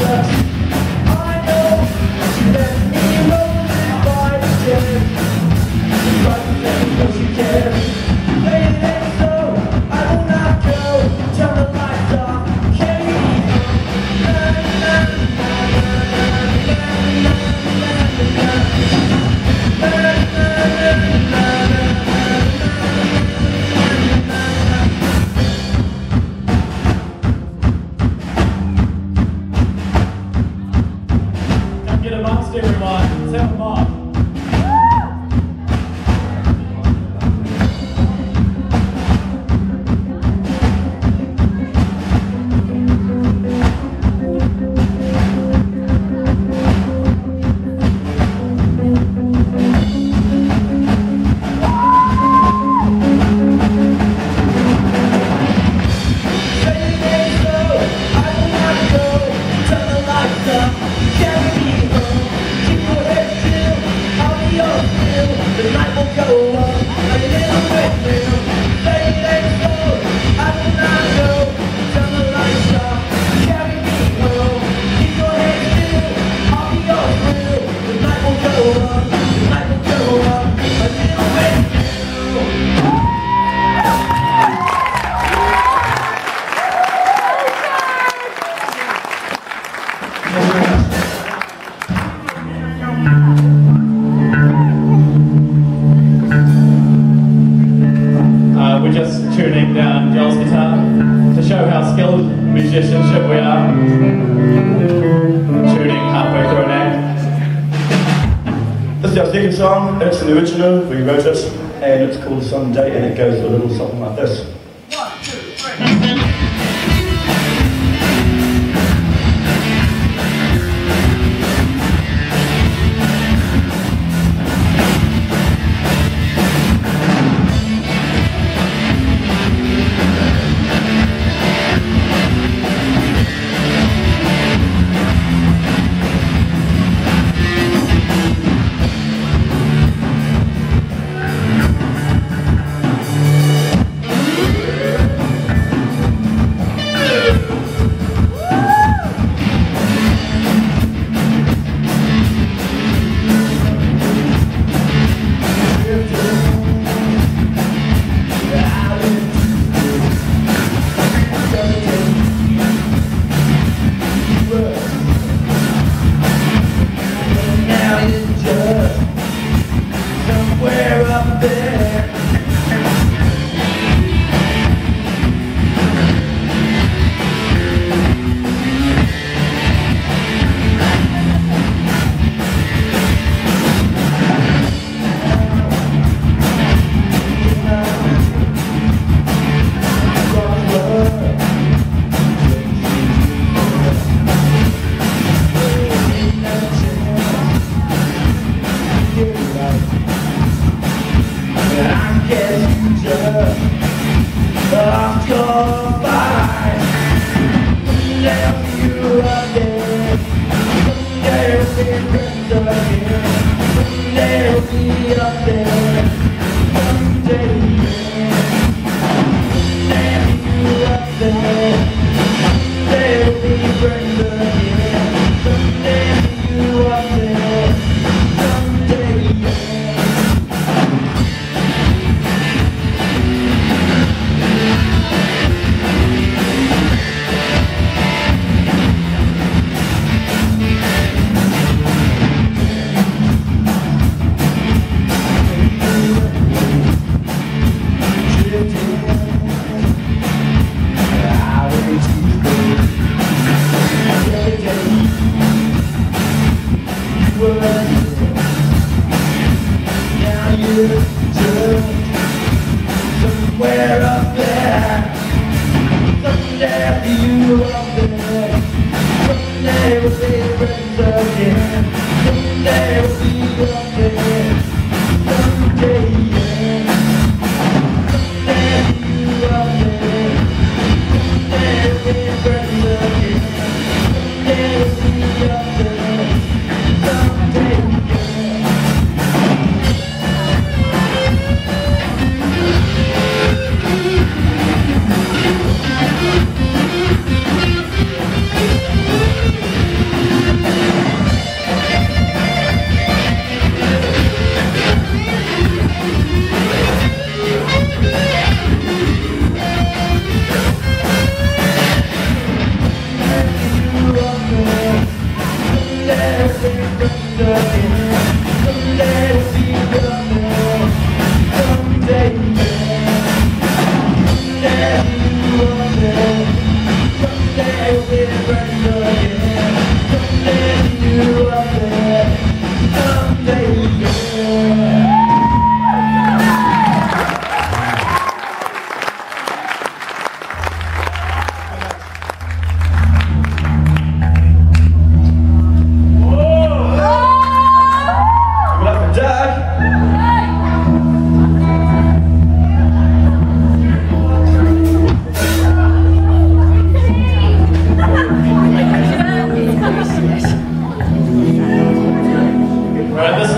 Yeah. Just tuning down Joel's guitar to show how skilled musicianship we are. Tuning halfway through an act. This is our second song, it's an original, we wrote it, and it's called Someday, and it goes a little something like this. You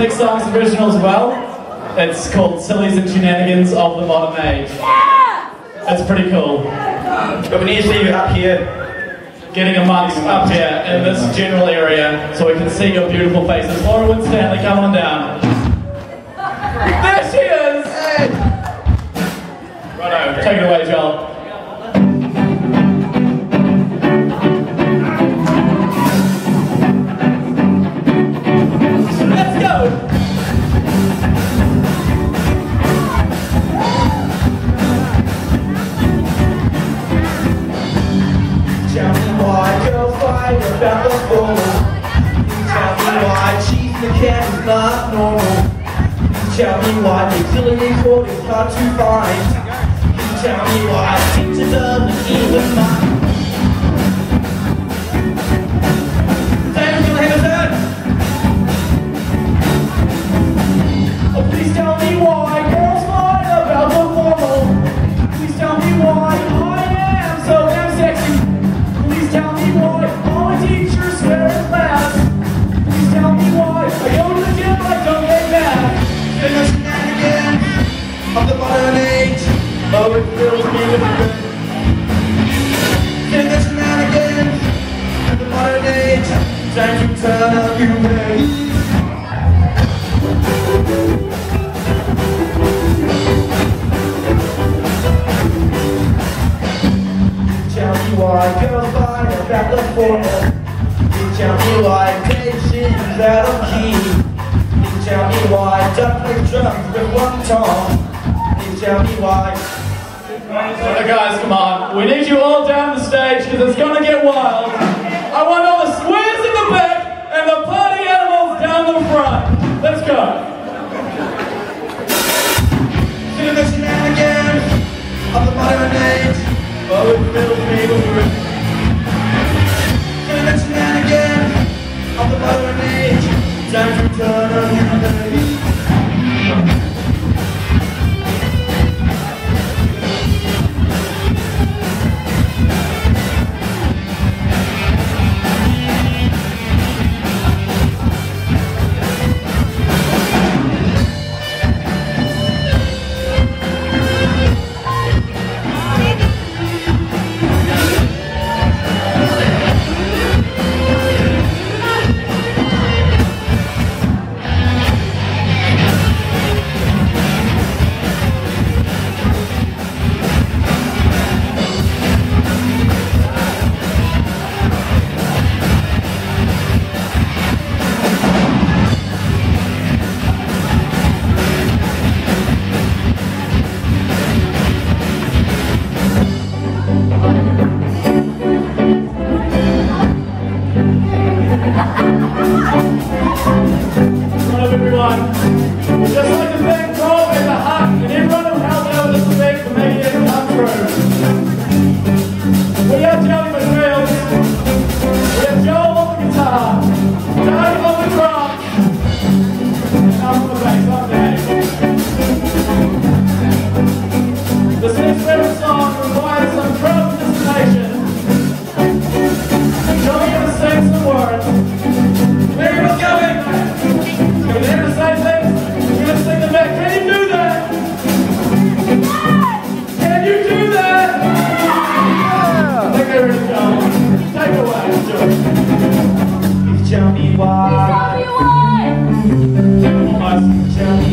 next song's original as well. It's called Sillies and Shenanigans of the Modern Age. It's pretty cool. But we need to see you up here. Getting amongst up here in this general area so we can see your beautiful faces. Laura Winstanley, come on down. There she is! Righto, take it away, Joel. Utility code is hard to find. Tell me why teacher doesn't even mind. Time to you. Tell me why girls fight about the formal. You tell me why patience is out of key. You tell me why drums with one tell me why. Alright, guys, come on. We need you all down the stage because it's gonna get wild. I want all the squares in the back and the party animals down the front. Let's go.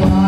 Bye.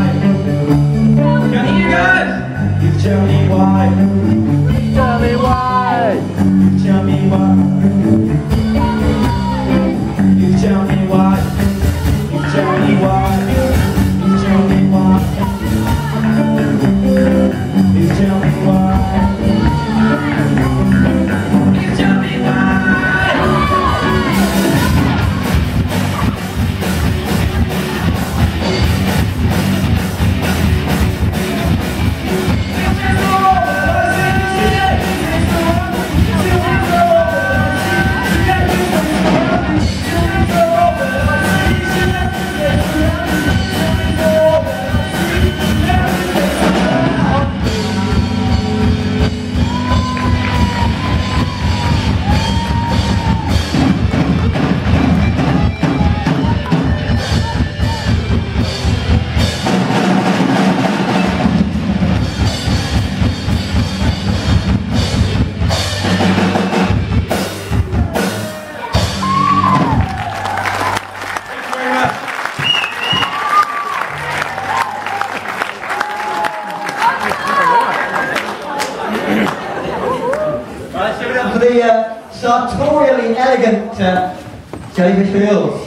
Sartorially elegant uh, Jellyfish Fields.